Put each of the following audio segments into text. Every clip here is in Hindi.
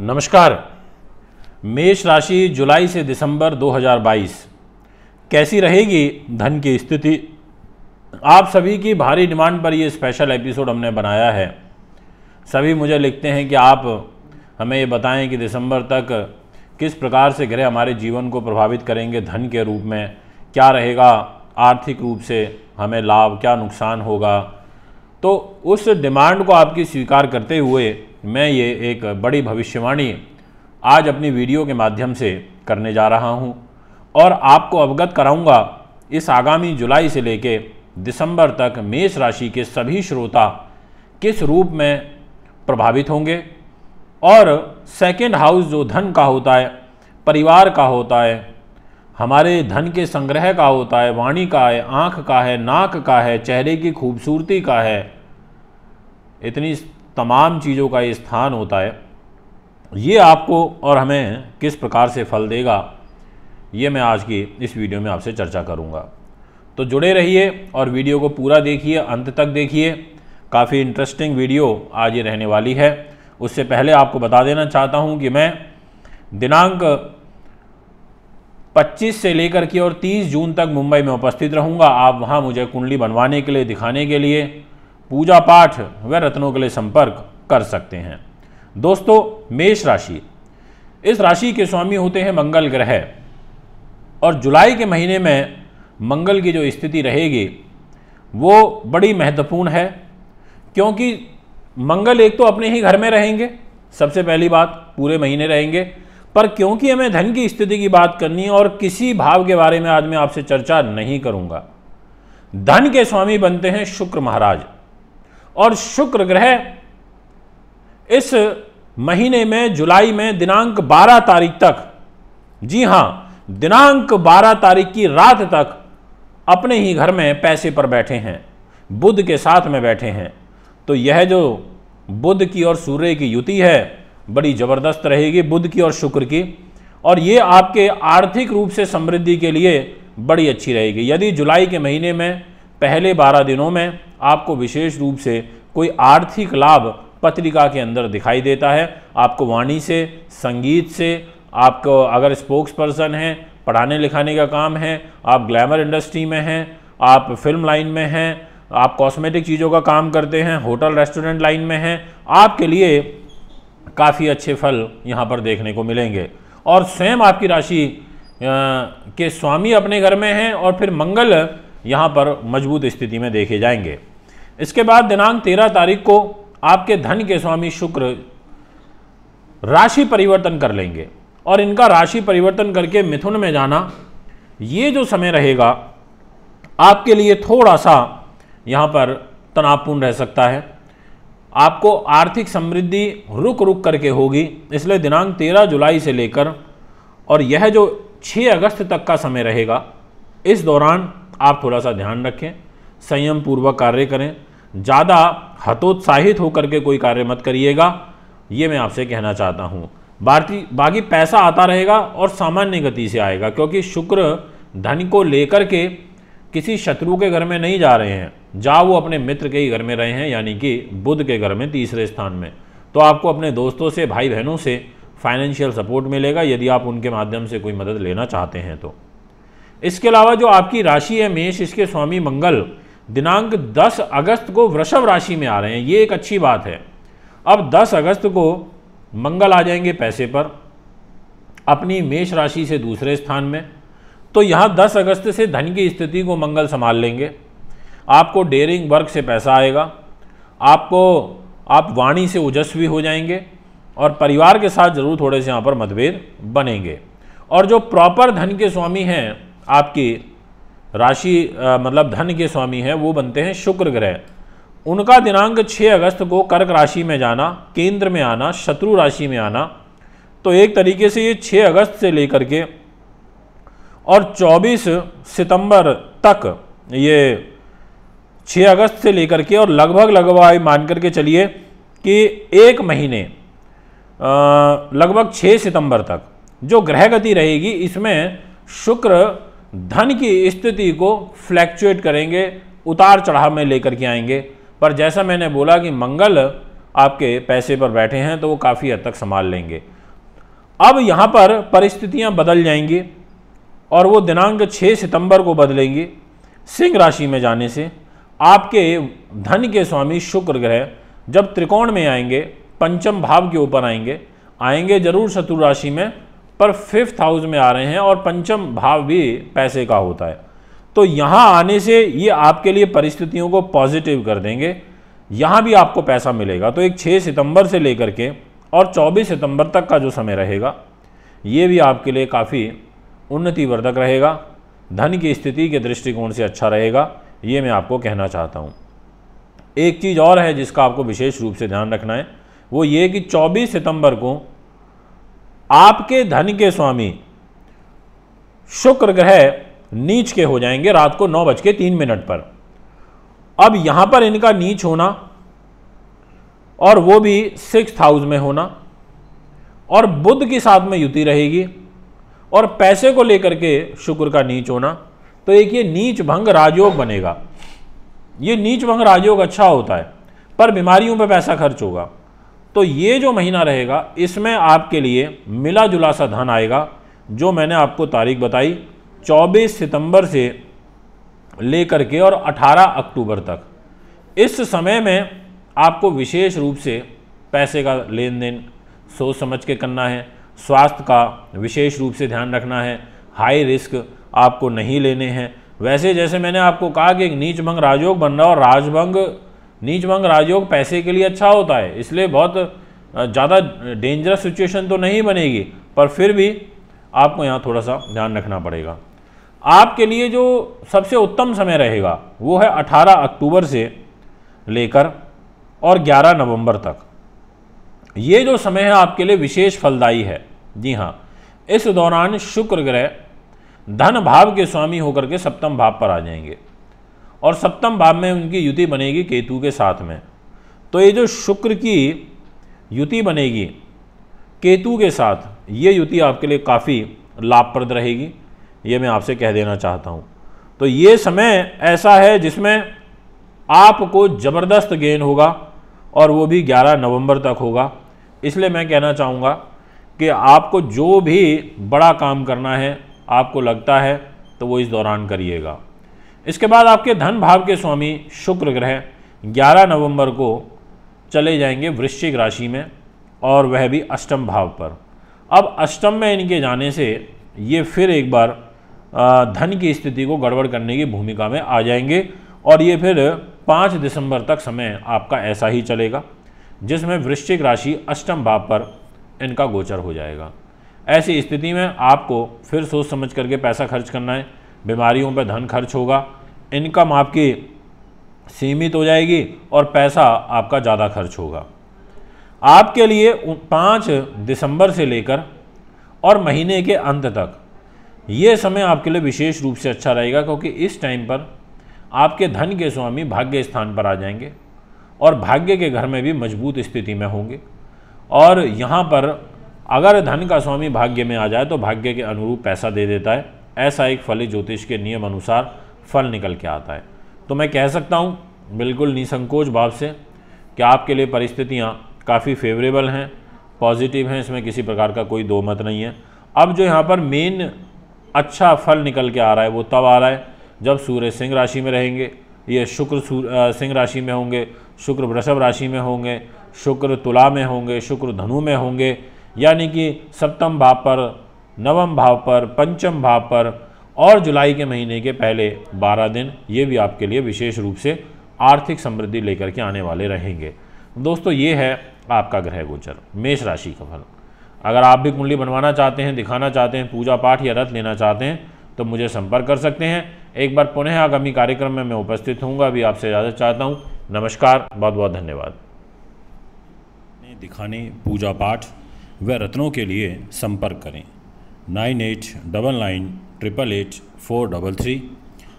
नमस्कार। मेष राशि जुलाई से दिसंबर 2022 कैसी रहेगी? धन की स्थिति। आप सभी की भारी डिमांड पर ये स्पेशल एपिसोड हमने बनाया है। सभी मुझे लिखते हैं कि आप हमें ये बताएँ कि दिसंबर तक किस प्रकार से ग्रह हमारे जीवन को प्रभावित करेंगे धन के रूप में। क्या रहेगा? आर्थिक रूप से हमें लाभ, क्या नुकसान होगा? तो उस डिमांड को आपकी स्वीकार करते हुए मैं ये एक बड़ी भविष्यवाणी आज अपनी वीडियो के माध्यम से करने जा रहा हूँ और आपको अवगत कराऊँगा इस आगामी जुलाई से लेके दिसंबर तक मेष राशि के सभी श्रोता किस रूप में प्रभावित होंगे और सेकेंड हाउस जो धन का होता है, परिवार का होता है, हमारे धन के संग्रह का होता है, वाणी का है, आँख का है, नाक का है, चेहरे की खूबसूरती का है, इतनी तमाम चीज़ों का ये स्थान होता है। ये आपको और हमें किस प्रकार से फल देगा, ये मैं आज की इस वीडियो में आपसे चर्चा करूँगा। तो जुड़े रहिए और वीडियो को पूरा देखिए, अंत तक देखिए। काफ़ी इंटरेस्टिंग वीडियो आज ये रहने वाली है। उससे पहले आपको बता देना चाहता हूँ कि मैं दिनांक 25 से लेकर के और 30 जून तक मुंबई में उपस्थित रहूँगा। आप वहाँ मुझे कुंडली बनवाने के लिए, दिखाने के लिए पूजा पाठ व रत्नों के लिए संपर्क कर सकते हैं। दोस्तों, मेष राशि। इस राशि के स्वामी होते हैं मंगल ग्रह। और जुलाई के महीने में मंगल की जो स्थिति रहेगी, वो बड़ी महत्वपूर्ण है, क्योंकि मंगल एक तो अपने ही घर में रहेंगे, सबसे पहली बात, पूरे महीने रहेंगे। पर क्योंकि हमें धन की स्थिति की बात करनी है और किसी भाव के बारे में आज मैं आपसे चर्चा नहीं करूँगा, धन के स्वामी बनते हैं शुक्र महाराज। और शुक्र ग्रह इस महीने में, जुलाई में, दिनांक 12 तारीख तक, जी हाँ, दिनांक 12 तारीख की रात तक अपने ही घर में पैसे पर बैठे हैं बुद्ध के साथ में बैठे हैं। तो यह जो बुद्ध की और सूर्य की युति है, बड़ी ज़बरदस्त रहेगी बुद्ध की और शुक्र की, और ये आपके आर्थिक रूप से समृद्धि के लिए बड़ी अच्छी रहेगी। यदि जुलाई के महीने में पहले बारह दिनों में आपको विशेष रूप से कोई आर्थिक लाभ पत्रिका के अंदर दिखाई देता है। आपको वाणी से, संगीत से, आपको अगर स्पोक्स पर्सन हैं, पढ़ाने लिखाने का काम है, आप ग्लैमर इंडस्ट्री में हैं, आप फ़िल्म लाइन में हैं, आप कॉस्मेटिक चीज़ों का काम करते हैं होटल रेस्टोरेंट लाइन में हैं, आपके लिए काफ़ी अच्छे फल यहाँ पर देखने को मिलेंगे। और स्वयं आपकी राशि के स्वामी अपने घर में हैं और फिर मंगल यहाँ पर मज़बूत स्थिति में देखे जाएँगे। इसके बाद दिनांक तेरह तारीख को आपके धन के स्वामी शुक्र राशि परिवर्तन कर लेंगे और इनका राशि परिवर्तन करके मिथुन में जाना, ये जो समय रहेगा, आपके लिए थोड़ा सा यहाँ पर तनावपूर्ण रह सकता है। आपको आर्थिक समृद्धि रुक रुक करके होगी, इसलिए दिनांक 13 जुलाई से लेकर और यह जो 6 अगस्त तक का समय रहेगा, इस दौरान आप थोड़ा सा ध्यान रखें, संयम पूर्वक कार्य करें। ज़्यादा हतोत्साहित होकर के कोई कार्य मत करिएगा। ये मैं आपसे कहना चाहता हूँ। बाकी बाकी पैसा आता रहेगा और सामान्य गति से आएगा, क्योंकि शुक्र धन को लेकर के किसी शत्रु के घर में नहीं जा रहे हैं। जा वो अपने मित्र के ही घर में रहे हैं, यानी कि बुद्ध के घर में, तीसरे स्थान में। तो आपको अपने दोस्तों से भाई बहनों से फाइनेंशियल सपोर्ट मिलेगा, यदि आप उनके माध्यम से कोई मदद लेना चाहते हैं तो। इसके अलावा जो आपकी राशि है मेष, इसके स्वामी मंगल, दिनांक 10 अगस्त को वृषभ राशि में आ रहे हैं, ये एक अच्छी बात है। अब 10 अगस्त को मंगल आ जाएँगे पैसे पर, अपनी मेष राशि से दूसरे स्थान में तो यहाँ 10 अगस्त से धन की स्थिति को मंगल संभाल लेंगे। आपको डेयरिंग वर्क से पैसा आएगा, आपको, आप वाणी से ओजस्वी हो जाएँगे और परिवार के साथ ज़रूर थोड़े से यहाँ पर मतभेद बनेंगे। और जो प्रॉपर धन के स्वामी हैं आपकी राशि मतलब धन के स्वामी हैं, वो बनते हैं शुक्र ग्रह। उनका दिनांक 6 अगस्त को कर्क राशि में जाना, केंद्र में आना, शत्रु राशि में आना। तो एक तरीके से ये 6 अगस्त से लेकर के और 24 सितंबर तक ये 6 अगस्त से लेकर के और लगभग लगभग मान करके चलिए कि एक महीने लगभग 6 सितंबर तक जो ग्रह गति रहेगी, इसमें शुक्र धन की स्थिति को फ्लैक्चुएट करेंगे, उतार चढ़ाव में लेकर के आएँगे। पर जैसा मैंने बोला कि मंगल आपके पैसे पर बैठे हैं तो वो काफ़ी हद तक संभाल लेंगे। अब यहाँ पर परिस्थितियाँ बदल जाएँगी और वो दिनांक 6 सितंबर को बदलेंगी सिंह राशि में जाने से। आपके धन के स्वामी शुक्र ग्रह जब त्रिकोण में आएँगे, पंचम भाव के ऊपर आएँगे आएँगे ज़रूर शत्रु राशि में पर फिफ्थ हाउस में आ रहे हैं और पंचम भाव भी पैसे का होता है। तो यहाँ आने से ये आपके लिए परिस्थितियों को पॉजिटिव कर देंगे। यहाँ भी आपको पैसा मिलेगा। तो एक 6 सितंबर से लेकर के और 24 सितंबर तक का जो समय रहेगा, ये भी आपके लिए काफ़ी उन्नतिवर्धक रहेगा। धन की स्थिति के दृष्टिकोण से अच्छा रहेगा, ये मैं आपको कहना चाहता हूँ। एक चीज़ और है जिसका आपको विशेष रूप से ध्यान रखना है, वो ये कि 24 सितंबर को आपके धन के स्वामी, शुक्र ग्रह नीच के हो जाएँगे रात को नौ बज के तीन मिनट पर। अब यहाँ पर इनका नीच होना और वो भी सिक्स हाउस में होना और बुद्ध के साथ में युति रहेगी और पैसे को लेकर के शुक्र का नीच होना तो एक ये नीच भंग राजयोग बनेगा। ये नीच भंग राजयोग अच्छा होता है, पर बीमारियों पर पैसा खर्च होगा। तो ये जो महीना रहेगा, इसमें आपके लिए मिला जुला सा धन आएगा, जो मैंने आपको तारीख बताई 24 सितंबर से लेकर के और 18 अक्टूबर तक। इस समय में आपको विशेष रूप से पैसे का लेन देन सोच समझ के करना है, स्वास्थ्य का विशेष रूप से ध्यान रखना है, हाई रिस्क आपको नहीं लेने हैं। वैसे जैसे मैंने आपको कहा कि नीच भंग राजयोग बन रहा और राजभंग नीच भंग राजयोग पैसे के लिए अच्छा होता है, इसलिए बहुत ज़्यादा डेंजरस सिचुएशन तो नहीं बनेगी, पर फिर भी आपको यहाँ थोड़ा सा ध्यान रखना पड़ेगा। आपके लिए जो सबसे उत्तम समय रहेगा, वो है 18 अक्टूबर से लेकर और 11 नवंबर तक। ये जो समय है, आपके लिए विशेष फलदायी है। जी हाँ इस दौरान शुक्र ग्रह धन भाव के स्वामी होकर के सप्तम भाव पर आ जाएँगे। और सप्तम भाव में उनकी युति बनेगी केतु के साथ में। तो ये जो शुक्र की युति बनेगी केतु के साथ, ये युति आपके लिए काफ़ी लाभप्रद रहेगी, ये मैं आपसे कह देना चाहता हूँ। तो ये समय ऐसा है जिसमें आपको ज़बरदस्त गेन होगा और वो भी 11 नवंबर तक होगा। इसलिए मैं कहना चाहूँगा कि आपको जो भी बड़ा काम करना है, आपको लगता है तो वो इस दौरान करिएगा। इसके बाद आपके धन भाव के स्वामी शुक्र ग्रह 11 नवंबर को चले जाएँगे वृश्चिक राशि में, और वह भी अष्टम भाव पर। अब अष्टम में इनके जाने से ये फिर एक बार धन की स्थिति को गड़बड़ करने की भूमिका में आ जाएँगे, और ये फिर पाँच दिसंबर तक समय आपका ऐसा ही चलेगा, जिसमें वृश्चिक राशि अष्टम भाव पर इनका गोचर हो जाएगा। ऐसी स्थिति में आपको फिर सोच समझ करके पैसा खर्च करना है बीमारियों पर धन खर्च होगा, इनकम आपकी सीमित हो जाएगी और पैसा आपका ज़्यादा खर्च होगा। आपके लिए पाँच दिसंबर से लेकर और महीने के अंत तक ये समय आपके लिए विशेष रूप से अच्छा रहेगा, क्योंकि इस टाइम पर आपके धन के स्वामी भाग्य स्थान पर आ जाएँगे और भाग्य के घर में भी मज़बूत स्थिति में होंगे। और यहाँ पर अगर धन का स्वामी भाग्य में आ जाए तो भाग्य के अनुरूप पैसा दे देता है। ऐसा एक फली ज्योतिष के नियम अनुसार फल निकल के आता है। तो मैं कह सकता हूँ, बिल्कुल निसंकोच भाव से, कि आपके लिए परिस्थितियाँ काफ़ी फेवरेबल हैं पॉजिटिव हैं, इसमें किसी प्रकार का कोई दो मत नहीं है। अब जो यहाँ पर मेन अच्छा फल निकल के आ रहा है, वो तब आ रहा है जब सूर्य सिंह राशि में रहेंगे, ये शुक्र सिंह राशि में होंगे, शुक्र वृषभ राशि में होंगे, शुक्र तुला में होंगे, शुक्र धनु में होंगे, यानी कि सप्तम भाव पर नवम भाव पर, पंचम भाव पर और जुलाई के महीने के पहले 12 दिन ये भी आपके लिए विशेष रूप से आर्थिक समृद्धि लेकर के आने वाले रहेंगे। दोस्तों, ये है आपका ग्रह गोचर, मेष राशि का फल। अगर आप भी कुंडली बनवाना चाहते हैं, दिखाना चाहते हैं, पूजा पाठ या रथ लेना चाहते हैं तो मुझे संपर्क कर सकते हैं। एक बार पुनः आगामी कार्यक्रम में मैं उपस्थित हूँगा अभी आपसे इजाज़त चाहता हूँ। नमस्कार बहुत बहुत धन्यवाद। दिखाने, पूजा पाठ व रत्नों के लिए संपर्क करें। Nine eight double nine triple eight four double three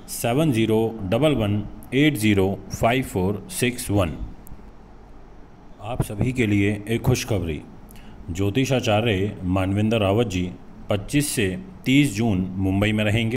seven zero double one eight zero five four six one. आप सभी के लिए एक खुशखबरी। ज्योतिषाचार्य मानविंदर रावत जी 25 से 30 जून मुंबई में रहेंगे।